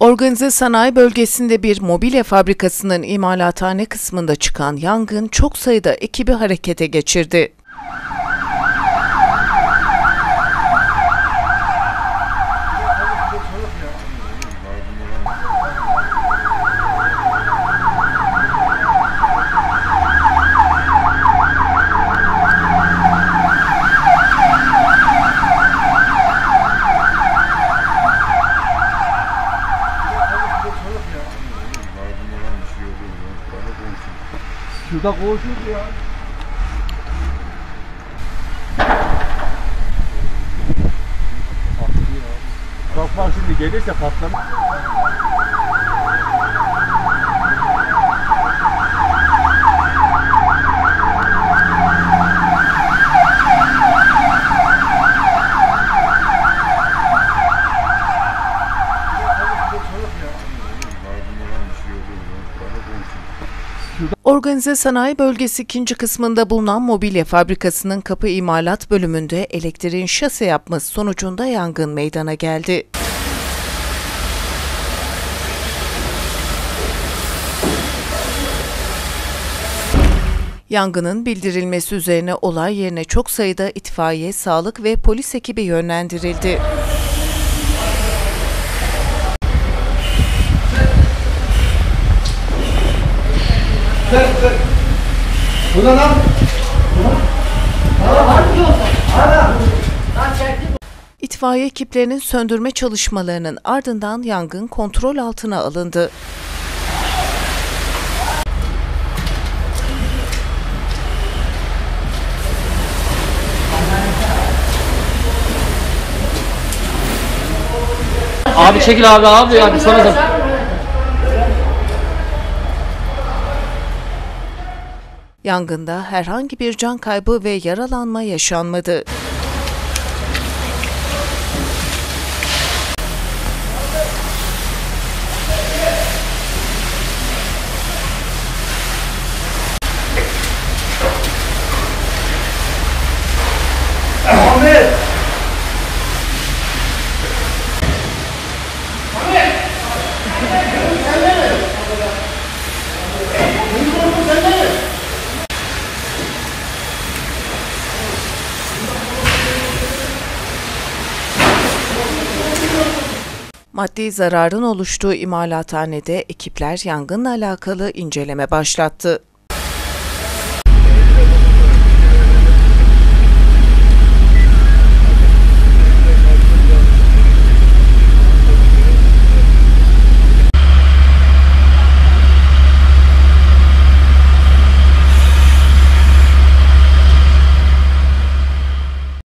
Organize sanayi bölgesinde bir mobilya fabrikasının imalathane kısmında çıkan yangın çok sayıda ekibi harekete geçirdi. Şurada koğuşuydu ya. Bak bak şimdi gelirse patlamaz. Organize sanayi bölgesi ikinci kısmında bulunan mobilya fabrikasının kapı imalat bölümünde elektriğin şase yapması sonucunda yangın meydana geldi. Yangının bildirilmesi üzerine olay yerine çok sayıda itfaiye, sağlık ve polis ekibi yönlendirildi. Bu ne lan? İtfaiye ekiplerinin söndürme çalışmalarının ardından yangın kontrol altına alındı. Abi çekil abi abi abi sonra da. Yangında herhangi bir can kaybı ve yaralanma yaşanmadı. Maddi zararın oluştuğu imalathanede ekipler yangınla alakalı inceleme başlattı.